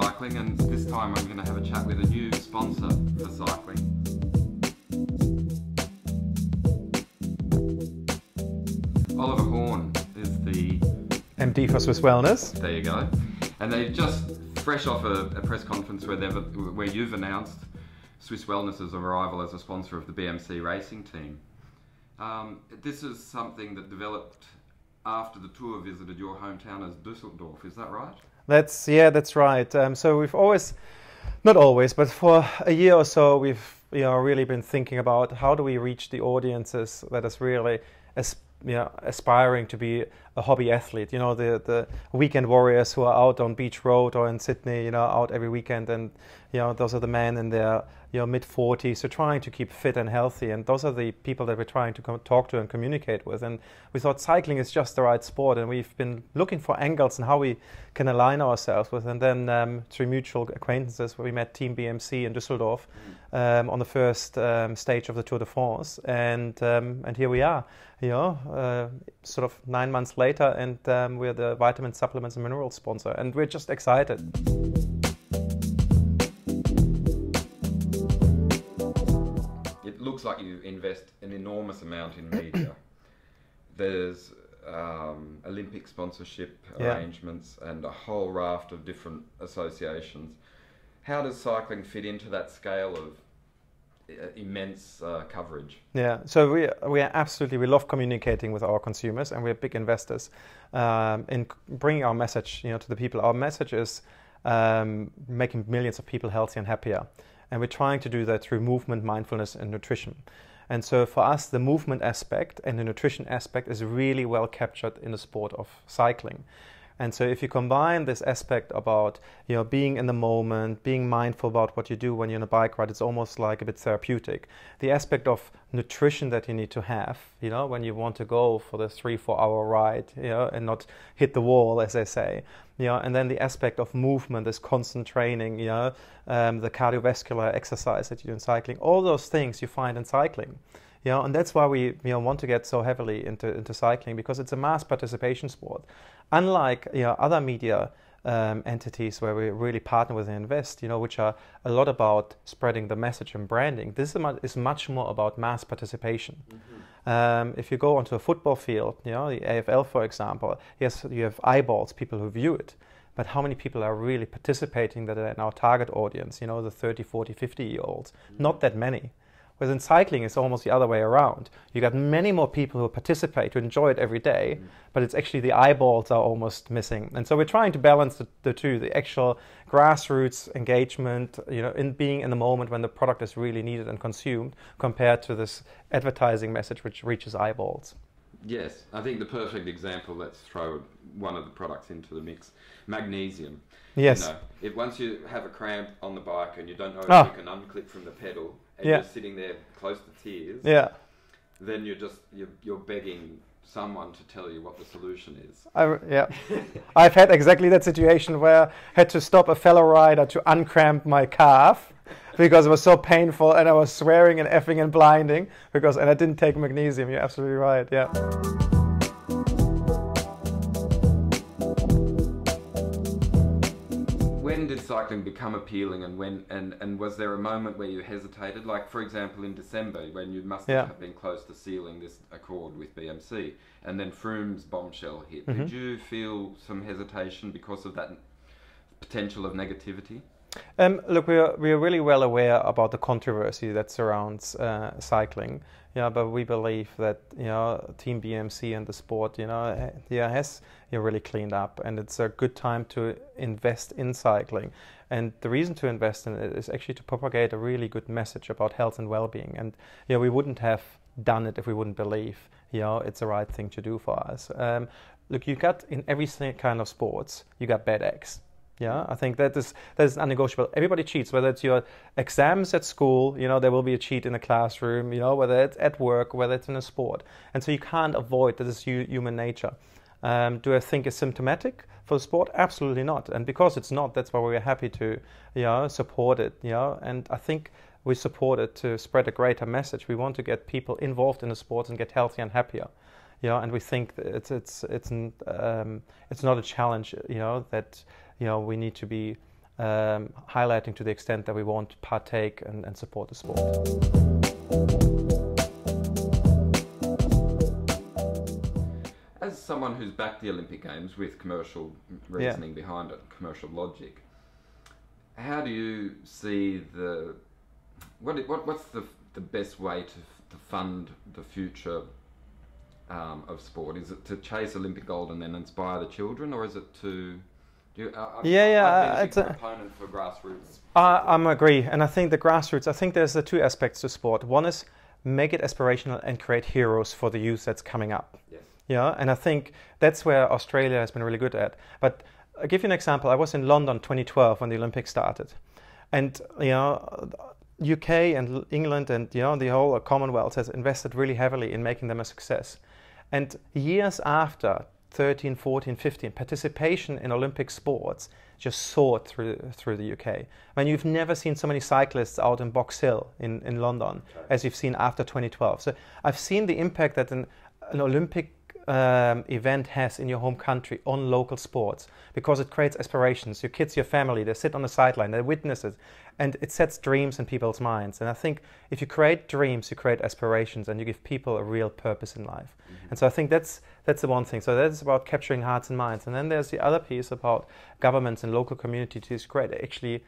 cycling, and this time I'm going to have a chat with a new sponsor for cycling. Oliver Horn is the MD for Swisse Wellness. There you go. And they just fresh off a, a press conference where they've where you've announced Swisse Wellness's arrival as a sponsor of the BMC racing team. Um, this is something that developed after the tour visited your hometown as Düsseldorf. Is that right? That's yeah, that's right. Um, so we've always, not always, but for a year or so, we've you know really been thinking about how do we reach the audiences that is really as you know, aspiring to be a hobby athlete. You know, the the weekend warriors who are out on Beach Road or in Sydney, you know, out every weekend, and you know, those are the men in their you know mid 40s, so trying to keep fit and healthy, and those are the people that we're trying to com- talk to and communicate with. And we thought cycling is just the right sport, and we've been looking for angles and how we can align ourselves with. And then um, through mutual acquaintances, we met Team BMC in Düsseldorf um, on the first um, stage of the Tour de France, and um, and here we are, you know, uh, sort of nine months later, and um, we're the vitamin supplements and mineral sponsor, and we're just excited. Like you invest an enormous amount in media. There's um, Olympic sponsorship Yeah. arrangements and a whole raft of different associations. How does cycling fit into that scale of uh, immense uh, coverage? Yeah, so we we are absolutely we love communicating with our consumers, and we're big investors um, in bringing our message, you know, to the people. Our message is um, making millions of people healthier and happier, and we're trying to do that through movement, mindfulness, and nutrition. And so for us, the movement aspect and the nutrition aspect is really well captured in the sport of cycling. And so if you combine this aspect about you know being in the moment, being mindful about what you do when you're on a bike ride, it's almost like a bit therapeutic. The aspect of nutrition that you need to have, you know, when you want to go for the three, four hour ride, you know, and not hit the wall, as they say. You know, and then the aspect of movement, this constant training, you know, um, the cardiovascular exercise that you do in cycling, all those things you find in cycling. You know, and that's why we you know want to get so heavily into, into cycling because it's a mass participation sport. Unlike you know other media um, entities where we really partner with and invest, you know, which are a lot about spreading the message and branding. This is, much more about mass participation. Um, if you go onto a football field, you know, the AFL, for example, yes, you have eyeballs, people who view it, but how many people are really participating that are in our target audience, you know, the 30, 40, 50 year olds? Not that many. Whereas in cycling, it's almost the other way around. You got many more people who participate, who enjoy it every day, but it's actually the eyeballs are almost missing. And so we're trying to balance the, the two: the actual grassroots engagement, you know, in being in the moment when the product is really needed and consumed, compared to this advertising message which reaches eyeballs. Yes, I think the perfect example. Let's throw one of the products into the mix: magnesium. Yes. You know, if once you have a cramp on the bike and you don't know if Ah. you can unclip from the pedal, and Yeah. you're sitting there close to tears, Yeah. then you're just you're, you're begging someone to tell you what the solution is. I, yeah, I've had exactly that situation where I had to stop a fellow rider to uncramp my calf because it was so painful, and I was swearing and effing and blinding because, and I didn't take magnesium. You're absolutely right. Yeah. Cycling become appealing, and when and, and was there a moment where you hesitated? Like for example, in December when you must Yeah. have been close to sealing this accord with BMC, and then Froome's bombshell hit. Mm-hmm. Did you feel some hesitation because of that potential of negativity? Um, look, we are, we are really well aware about the controversy that surrounds uh, cycling. Yeah, but we believe that you know Team BMC and the sport, you know, yeah, has you know, really cleaned up, and it's a good time to invest in cycling. And the reason to invest in it is actually to propagate a really good message about health and well-being. And you know, we wouldn't have done it if we wouldn't believe you know it's the right thing to do for us. Um, look, you got in every kind of sports, you got bad eggs. Yeah, I think that is that is unnegotiable. Everybody cheats, whether it's your exams at school, you know, there will be a cheat in the classroom, you know, whether it's at work, whether it's in a sport, and so you can't avoid that is hu- human nature. Um, do I think it's symptomatic for sport? Absolutely not. And because it's not, that's why we're happy to, you know, support it. You know, and I think we support it to spread a greater message. We want to get people involved in the sports and get healthier and happier. You know, and we think it's it's it's um, it's not a challenge. You know that you know we need to be um, highlighting to the extent that we want to partake and, and support the sport. As someone who's backed the Olympic Games with commercial reasoning yeah. behind it, commercial logic, how do you see the what, what what's the the best way to to fund the future um, of sport? Is it to chase Olympic gold and then inspire the children, or is it to you, uh, yeah, yeah, i it's a component for grassroots. I, I'm agree, and I think the grassroots. I think there's the two aspects to sport. One is make it aspirational and create heroes for the youth that's coming up. Yes. Yeah, and I think that's where Australia has been really good at. But I'll give you an example. I was in London 2012 when the Olympics started, and you know, UK and England and you know the whole Commonwealth has invested really heavily in making them a success. And years after 13, 14, 15, participation in Olympic sports just soared through through the UK. I mean, you've never seen so many cyclists out in Box Hill in, in London as you've seen after 2012. So I've seen the impact that an, an Olympic um, event has in your home country on local sports because it creates aspirations. Your kids, your family, they sit on the sideline, they witness it, and it sets dreams in people's minds. And I think if you create dreams, you create aspirations, and you give people a real purpose in life. Mm-hmm. And so I think that's that's the one thing. So that's about capturing hearts and minds. And then there's the other piece about governments and local communities to create actually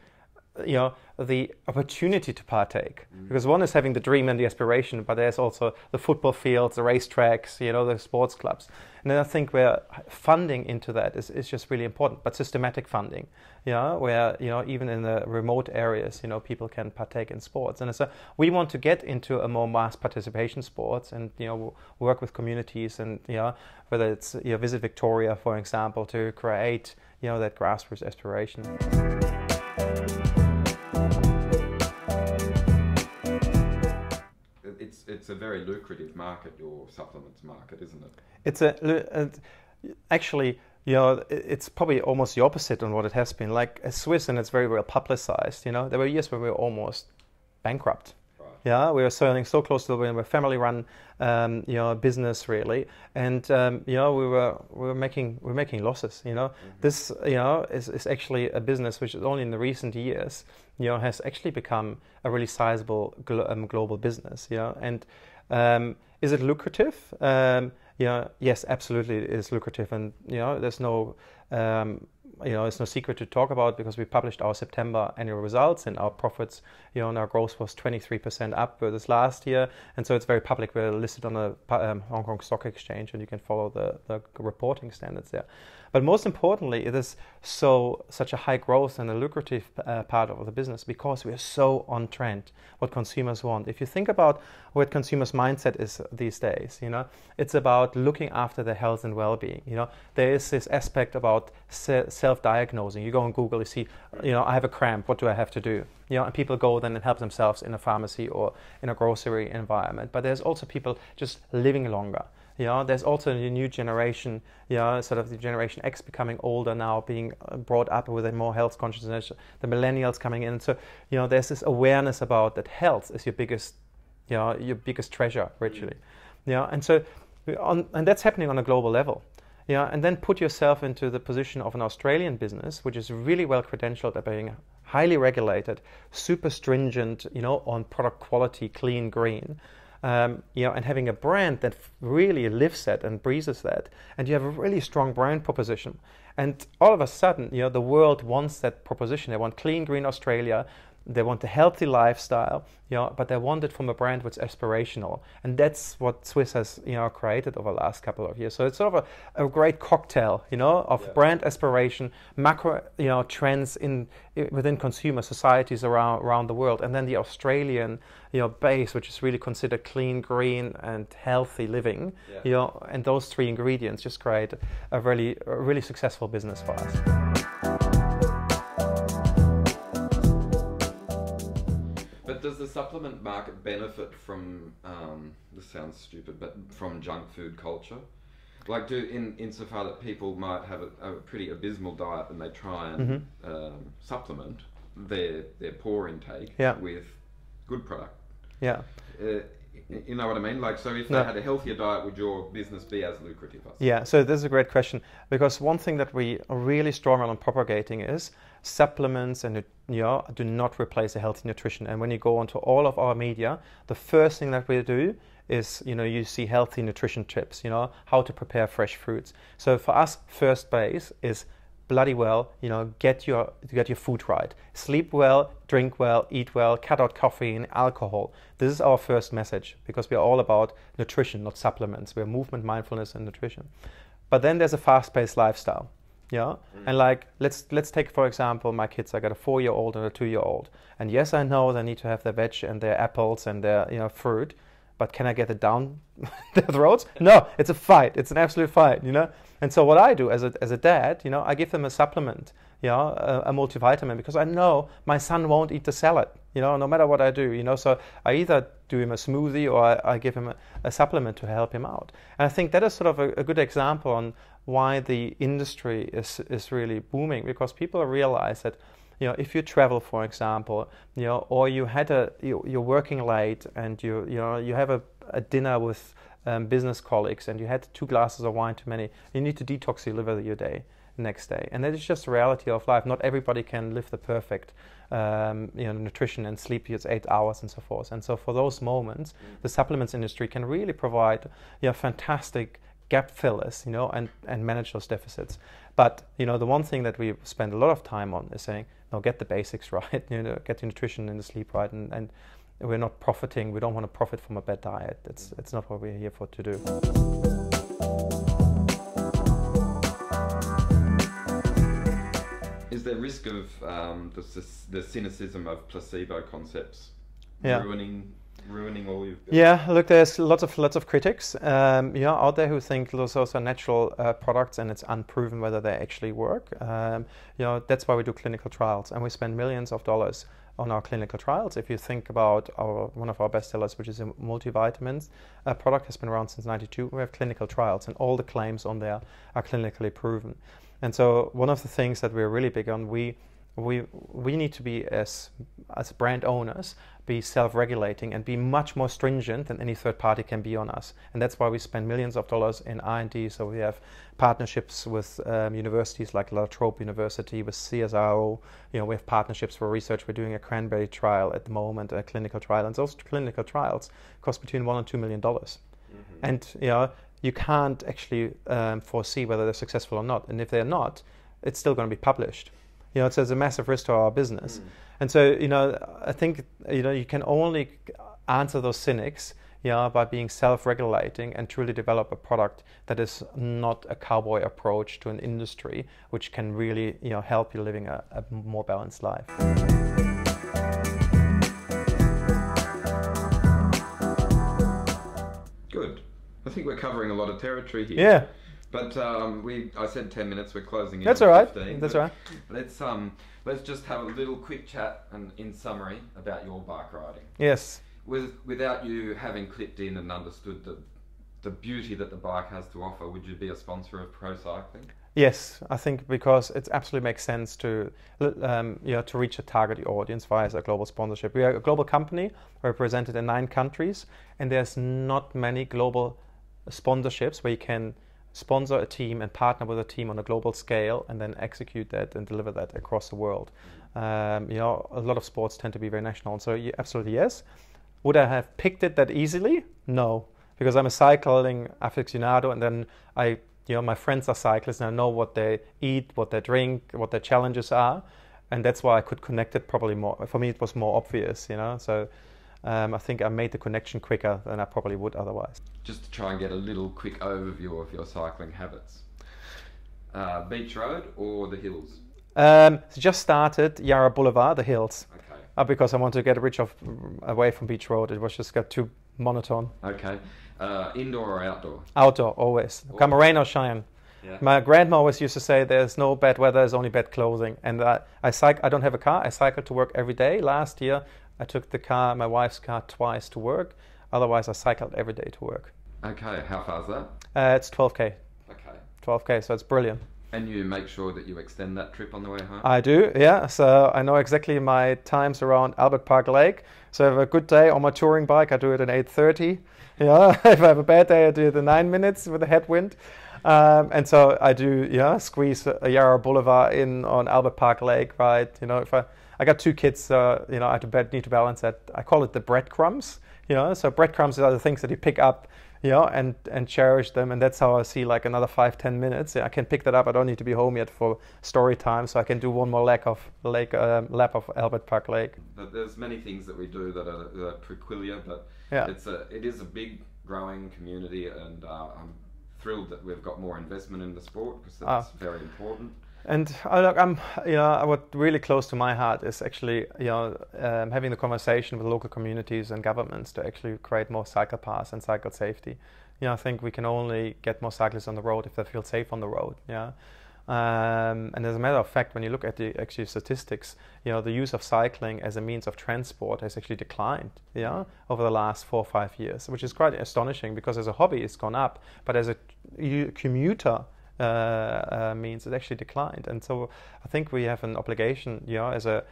you know the opportunity to partake. Mm. because one is having the dream and the aspiration but there's also the football fields the racetracks you know the sports clubs. And then i think where funding into that is, is just really important but systematic funding you know where you know even in the remote areas you know people can partake in sports. And so we want to get into a more mass participation sports and you know work with communities and you know whether it's you know visit victoria for example to create you know that grassroots aspiration it's a very lucrative market, your supplements market, isn't it? It's a uh, actually, you know, it's probably almost the opposite on what it has been. Like a Swisse, and it's very well publicized. You know, there were years where we were almost bankrupt. Yeah, we were selling so close to the we were family run, um, you know, business really, and um, you know we were we were making we were making losses. You know, mm-hmm. this you know is, is actually a business which is only in the recent years, you know, has actually become a really sizable glo- um, global business. You know, and um, is it lucrative? Um, you know, yes, absolutely, it is lucrative, and you know, there's no um, you know, it's no secret to talk about because we published our September annual results and our profits, you know, and our growth was 23% up versus last year. And so it's very public. We're listed on the um, Hong Kong Stock Exchange and you can follow the, the reporting standards there. But most importantly, it is so such a high growth and a lucrative uh, part of the business because we are so on trend what consumers want. If you think about what consumers' mindset is these days, you know, it's about looking after their health and well-being. You know, there is this aspect about self-diagnosing. You go on Google, you see, you know, I have a cramp. What do I have to do? You know, and people go then and help themselves in a pharmacy or in a grocery environment. But there's also people just living longer. You know, there's also a new generation, you know, sort of the generation X becoming older now, being uh, brought up with a more health consciousness, the millennials coming in. So, you know, there's this awareness about that health is your biggest, you know, your biggest treasure, virtually. Mm. You know, and so, on, and that's happening on a global level. Yeah, and then put yourself into the position of an Australian business, which is really well credentialed at being highly regulated, super stringent, you know, on product quality, clean, green um, you know, and having a brand that really lives that and breathes that, and you have a really strong brand proposition. And all of a sudden, you know, the world wants that proposition. They want clean, green Australia. They want a healthy lifestyle, you know, but they want it from a brand which is aspirational, and that's what Swisse has, you know, created over the last couple of years. So it's sort of a, a great cocktail, you know, of yeah. brand aspiration, macro, you know, trends in within consumer societies around around the world, and then the Australian, you know, base, which is really considered clean, green, and healthy living, yeah. you know, and those three ingredients just create a really, a really successful business for us. Supplement market benefit from? Um, this sounds stupid, but from junk food culture. Like, do in insofar that people might have a, a pretty abysmal diet and they try and mm-hmm. um, supplement their their poor intake yeah. with good product. Yeah. Uh, You know what I mean? Like, so if No. they had a healthier diet, would your business be as lucrative? Yeah, so this is a great question because one thing that we are really strong on propagating is supplements and you know, do not replace a healthy nutrition. And when you go onto all of our media, the first thing that we do is you know you see healthy nutrition tips. You know how to prepare fresh fruits. So for us, first base is bloody well. You know get your get your food right. Sleep well, drink well, eat well, cut out caffeine, alcohol. This is our first message because we are all about nutrition, not supplements. We're movement, mindfulness, and nutrition. But then there's a fast-paced lifestyle. Yeah, mm. and like let's let's take for example my kids. I got a four-year-old and a two-year-old, and yes, I know they need to have their veg and their apples and their you know fruit, but can I get it down their throats? No, it's a fight. It's an absolute fight, you know. And so what I do as a as a dad, you know, I give them a supplement, you know, a, a multivitamin because I know my son won't eat the salad, you know, no matter what I do, you know. So I either do him a smoothie or I, I give him a, a supplement to help him out. And I think that is sort of a, a good example on why the industry is is really booming because people realize that you know if you travel for example you know or you had a you, you're working late and you you know you have a, a dinner with um, business colleagues and you had two glasses of wine too many you need to detox your liver your day next day. And that is just the reality of life. Not everybody can live the perfect um, you know nutrition and sleep it's eight hours and so forth. And so for those moments the supplements industry can really provide you know fantastic gap fillers, you know, and, and manage those deficits. But you know, the one thing that we spend a lot of time on is saying, no, get the basics right, you know, get the nutrition and the sleep right, and, and we're not profiting. We don't want to profit from a bad diet. It's it's not what we're here for to do. Is there risk of um, the, the cynicism of placebo concepts Yeah. ruining ruining all you've built? Yeah, look, there's lots of lots of critics, um, know, out there who think those are natural uh, products and it's unproven whether they actually work. Um, you know, that's why we do clinical trials and we spend millions of dollars on our clinical trials. If you think about our one of our best sellers, which is a multivitamins uh, product, has been around since '92. We have clinical trials and all the claims on there are clinically proven. And so one of the things that we're really big on, we we we need to be as as brand owners be self-regulating and be much more stringent than any third party can be on us. And that's why we spend millions of dollars in r&d so we have partnerships with um, universities like La Trobe University with CSIRO you know we have partnerships for research. We're doing a cranberry trial at the moment a clinical trial and those clinical trials cost between one and two million dollars. And you know you can't actually um, foresee whether they're successful or not. And if they're not it's still going to be published. You know, so it's a massive risk to our business. And so, you know, I think, you know, you can only answer those cynics, know, by being self-regulating and truly develop a product that is not a cowboy approach to an industry, which can really, you know, help you living a, a more balanced life. Good. I think we're covering a lot of territory here. Yeah, But um, we, I said ten minutes. We're closing in. That's all right. 15, That's all right. Let's um, let's just have a little quick chat and in summary about your bike riding. yes. With, without you having clipped in and understood the the beauty that the bike has to offer, would you be a sponsor of pro cycling? Yes, I think because it absolutely makes sense to um, you know to reach a target audience via a global sponsorship. We are a global company, represented in nine countries, and there's not many global sponsorships where you can sponsor a team and partner with a team on a global scale and then execute that and deliver that across the world. Um, you know, a lot of sports tend to be very national, so absolutely yes. Would I have picked it that easily? No, because I'm a cycling aficionado, and then I, you know, my friends are cyclists, and I know what they eat, what they drink, what their challenges are, and that's why I could connect it probably more. For me, it was more obvious, you know. So um, I think I made the connection quicker than I probably would otherwise. Just to try and get a little quick overview of your cycling habits. Uh, beach road or the hills? Um, so just started Yarra Boulevard, the hills, Okay. uh, because I want to get rid of away from Beach Road. It was just got too monotone. Okay. Uh, indoor or outdoor? Outdoor always, come rain or shine. Yeah. My grandma always used to say, "There's no bad weather, there's only bad clothing." And I, I cycle. I don't have a car. I cycle to work every day. Last year, I took the car, my wife's car, twice to work. Otherwise, I cycled every day to work. Okay. How far is that? Uh, it's 12k, Okay. 12k, so it's brilliant. And you make sure that you extend that trip on the way home? I do, yeah. So I know exactly my times around Albert Park Lake. So if I have a good day on my touring bike, I do it in 8.30. Yeah, if I have a bad day, I do the nine minutes with a headwind. Um, and so I do, yeah, squeeze a Yarra Boulevard in on Albert Park Lake, right? You know, if I, I got two kids, uh, you know, I to bed need to balance that. I call it the breadcrumbs, you know, so breadcrumbs are the things that you pick up you know, and and cherish them. And that's how I see like another five ten minutes. I can pick that up. I don't need to be home yet for story time, so I can do one more lap of lake um, lap of Albert Park Lake. There's many things that we do that are, that are peculiar, but yeah. it's a it is a big growing community, and uh, I'm thrilled that we've got more investment in the sport because that's ah. very important. And I, look, I'm, you know, what really close to my heart is actually, you know, um, having the conversation with local communities and governments to actually create more cycle paths and cycle safety. You know, I think we can only get more cyclists on the road if they feel safe on the road. Yeah. Um, and as a matter of fact, when you look at the actually statistics, you know, the use of cycling as a means of transport has actually declined, yeah, over the last four or five years, which is quite astonishing because as a hobby it's gone up, but as a commuter uh, uh, means it actually declined. And so I think we have an obligation, you know, as a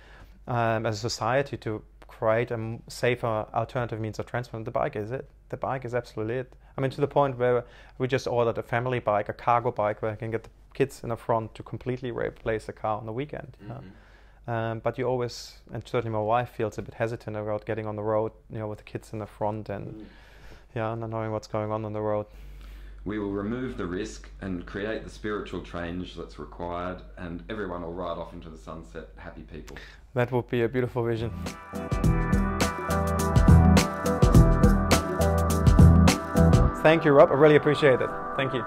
um, as a society to create a safer alternative means of transport. And the bike is it. The bike is absolutely it. I mean, to the point where we just ordered a family bike, a cargo bike, where I can get the kids in the front to completely replace the car on the weekend. Mm-hmm. Um, but you always, and certainly my wife feels a bit hesitant about getting on the road, you know, with the kids in the front and, mm. yeah, not knowing what's going on on the road. We will remove the risk and create the spiritual change that's required, and everyone will ride off into the sunset happy people. That would be a beautiful vision. Thank you, Rob. I really appreciate it. Thank you.